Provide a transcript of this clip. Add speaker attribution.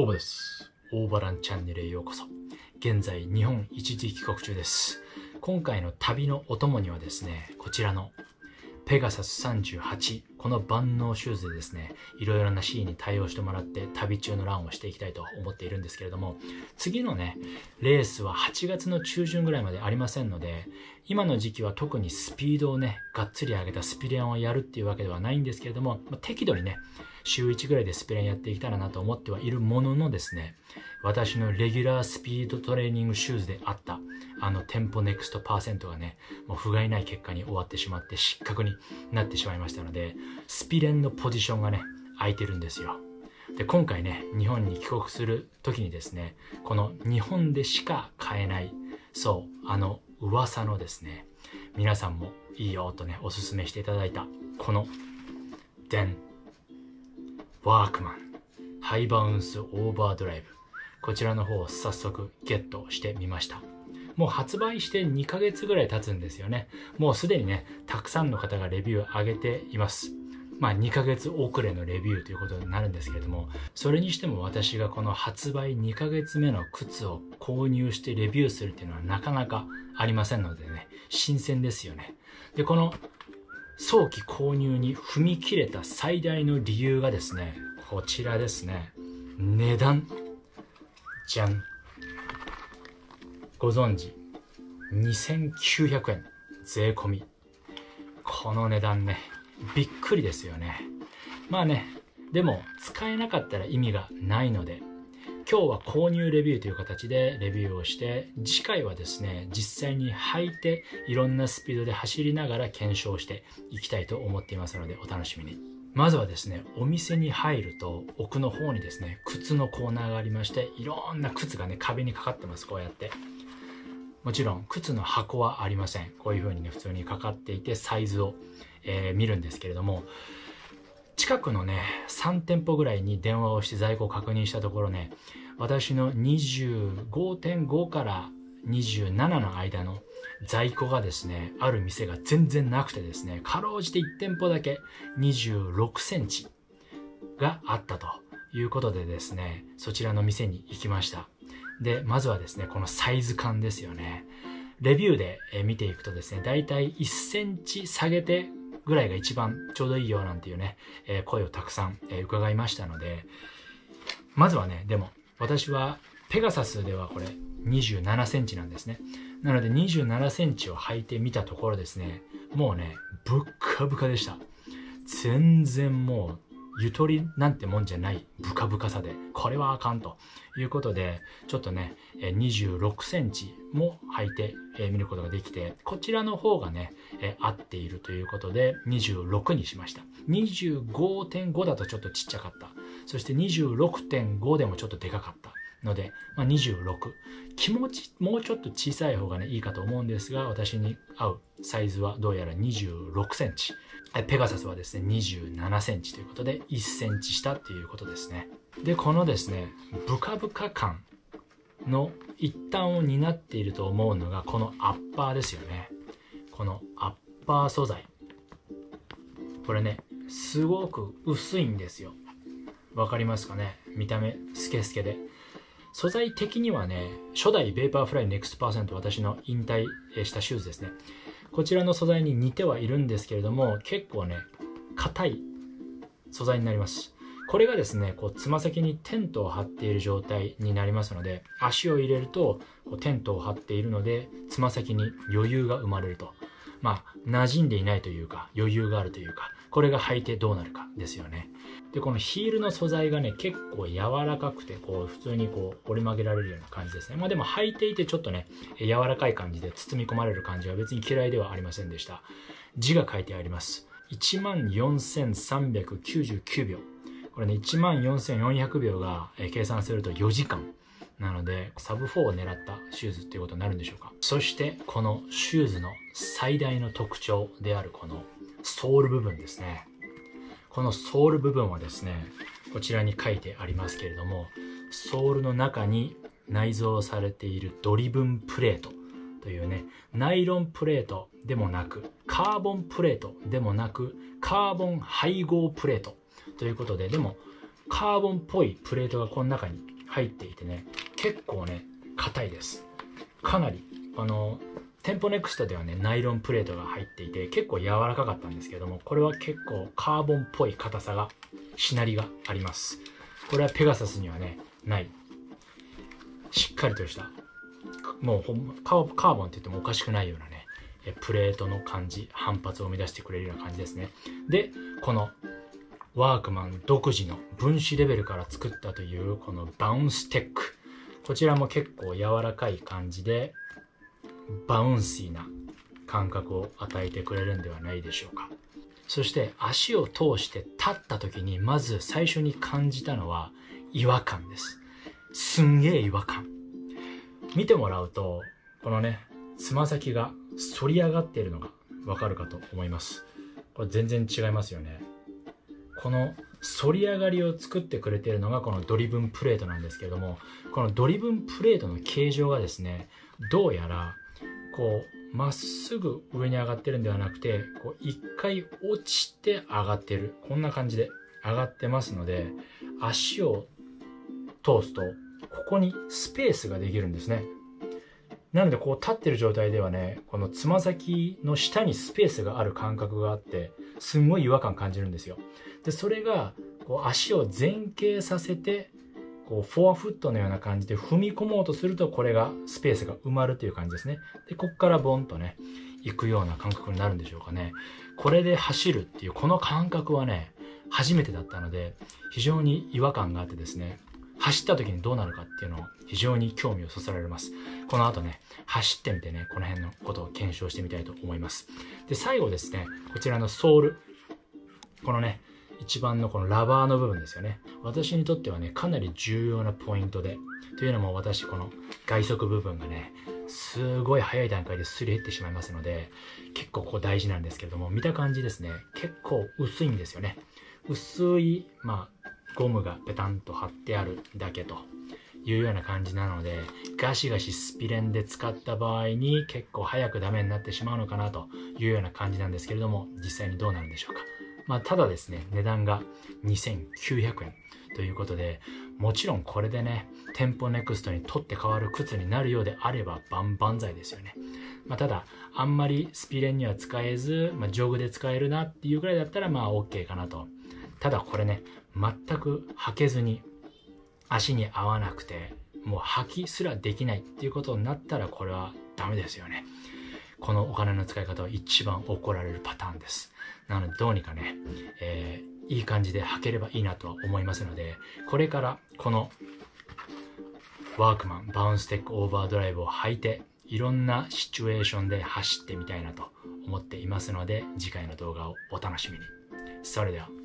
Speaker 1: 応募です。オーバランチャンネルへようこそ。現在、日本一時帰国中です。今回の旅のお供にはですね、こちらのペガサス38、この万能シューズでですね、いろいろなシーンに対応してもらって旅中のランをしていきたいと思っているんですけれども、次のね、レースは8月の中旬ぐらいまでありませんので、今の時期は特にスピードをね、がっつり上げたスピレンをやるっていうわけではないんですけれども、まあ適度にね、週1ぐらいでスピレンやっていけたらなと思ってはいるもののですね、私のレギュラースピードトレーニングシューズであったあのテンポネクストパーセントがねもう不甲斐ない結果に終わってしまって失格になってしまいましたのでスピレンのポジションがね空いてるんですよ。で今回ね日本に帰国する時にですねこの日本でしか買えないそうあの噂のですね皆さんもいいよとねおすすめしていただいたこのデンワークマンハイバウンスオーバードライブ。こちらの方を早速ゲットしてみました。もう発売して2ヶ月ぐらい経つんですよね。もうすでにねたくさんの方がレビューを上げています。まあ2ヶ月遅れのレビューということになるんですけれどもそれにしても私がこの発売2ヶ月目の靴を購入してレビューするっていうのはなかなかありませんのでね新鮮ですよね。でこの早期購入に踏み切れた最大の理由がですねこちらですね。値段。じゃん。ご存知。2900円税込み。この値段ね。びっくりですよね。まあね。でも使えなかったら意味がないので。今日は購入レビューという形でレビューをして次回はですね実際に履いていろんなスピードで走りながら検証していきたいと思っていますのでお楽しみに。まずはですねお店に入ると奥の方にですね靴のコーナーがありましていろんな靴がね壁にかかってますこうやって。もちろん靴の箱はありません。こういう風にね普通にかかっていてサイズを、えー見るんですけれども近くのね3店舗ぐらいに電話をして在庫を確認したところね私の25.5から27の間の在庫がですねある店が全然なくてですねかろうじて1店舗だけ26センチがあったと。いうことでですねそちらの店に行きました。でまずはですねこのサイズ感ですよね。レビューで見ていくとですねだいたい1センチ下げてぐらいが一番ちょうどいいよなんていうね、え声をたくさん、え伺いましたのでまずはねでも私はペガサスではこれ27センチなんですね。なので27センチを履いてみたところですねもうねぶっかぶかでした。全然もうゆとりなんてもんじゃないブカブカさでこれはあかんということでちょっとね26センチも履いてえー見ることができてこちらの方がね合っているということで26にしました。25.5だとちょっとちっちゃかった。そして26.5でもちょっとでかかった。ので、まあ、26気持ちもうちょっと小さい方がねいいかと思うんですが私に合うサイズはどうやら26センチ。ペガサスはですね27センチということで1センチ下っていうことですね。でこのですねブカブカ感の一端を担っていると思うのがこのアッパーですよね。このアッパー素材。これねすごく薄いんですよ。わかりますかね？見た目スケスケで。素材的にはね初代ベーパーフライネクストパーセント私の引退したシューズですね。こちらの素材に似てはいるんですけれども結構ね硬い素材になります。これがですねこうつま先にテントを張っている状態になりますので足を入れるとこうテントを張っているのでつま先に余裕が生まれると。まあ馴染んでいないというか余裕があるというかこれが履いてどうなるかですよね。でこのヒールの素材がね結構柔らかくてこう普通にこう折り曲げられるような感じですね。まあでも履いていてちょっとね柔らかい感じで包み込まれる感じは別に嫌いではありませんでした。字が書いてあります。14,399秒。これね14,400秒が、計算すると4時間なのでサブ4を狙ったシューズっていうことになるんでしょうか。そしてこのシューズの最大の特徴であるこのソール部分ですね。このソール部分はですねこちらに書いてありますけれどもソールの中に内蔵されているドリブンプレートというねナイロンプレートでもなくカーボンプレートでもなくカーボン配合プレートということででもカーボンっぽいプレートがこの中に入っていてね結構ね硬いです。かなりあのテンポネクストではねナイロンプレートが入っていて結構柔らかかったんですけどもこれは結構カーボンっぽい硬さがしなりがあります。これはペガサスにはねない。しっかりとしたもうほんカーボンって言ってもおかしくないようなねプレートの感じ反発を生み出してくれるような感じですね。でこのワークマン独自の分子レベルから作ったというこのバウンステック。こちらも結構柔らかい感じでバウンシーな感覚を与えてくれるんではないでしょうか。そして足を通して立った時にまず最初に感じたのは違和感です。すんげえ違和感。見てもらうとこのねつま先が反り上がっているのがわかるかと思います。これ全然違いますよね。この反り上がりを作ってくれているのがこのドリブンプレートなんですけれどもこのドリブンプレートの形状がですねどうやらこうまっすぐ上に上がってるんではなくてこう一回落ちて上がってる。こんな感じで上がってますので足を通すとここにスペースができるんですね。なのでこう立ってる状態ではねこのつま先の下にスペースがある感覚があってすんごい違和感感じるんですよ。でそれがこう足を前傾させてこうフォアフットのような感じで踏み込もうとするとこれがスペースが埋まるという感じですねでここからボンとね行くような感覚になるんでしょうかねこれで走るっていうこの感覚はね初めてだったので非常に違和感があってですね走った時にどうなるかっていうのを非常に興味をそそられます。この後ね、走ってみてね、この辺のことを検証してみたいと思います。で、最後ですね、こちらのソール。このね、一番のこのラバーの部分ですよね。私にとってはね、かなり重要なポイントで。というのも私、この外側部分がね、すごい早い段階ですり減ってしまいますので、結構ここ大事なんですけれども、見た感じですね、結構薄いんですよね。薄い、まあ、ゴムがペタンと貼ってあるだけというような感じなのでガシガシスピレンで使った場合に結構早くダメになってしまうのかなというような感じなんですけれども実際にどうなるんでしょうかまあただですね値段が2900円ということでもちろんこれでね店舗ネクストに取って変わる靴になるようであれば万々歳ですよね、まあ、ただあんまりスピレンには使えず、まあ、ジョグで使えるなっていうぐらいだったらまあ OK かなと。ただこれね全く履けずに足に合わなくてもう履きすらできないっていうことになったらこれはダメですよね。このお金の使い方は一番怒られるパターンです。なのでどうにかね、えー、いい感じで履ければいいなとは思いますのでこれからこのワークマンバウンステックオーバードライブを履いていろんなシチュエーションで走ってみたいなと思っていますので次回の動画をお楽しみに。それでは。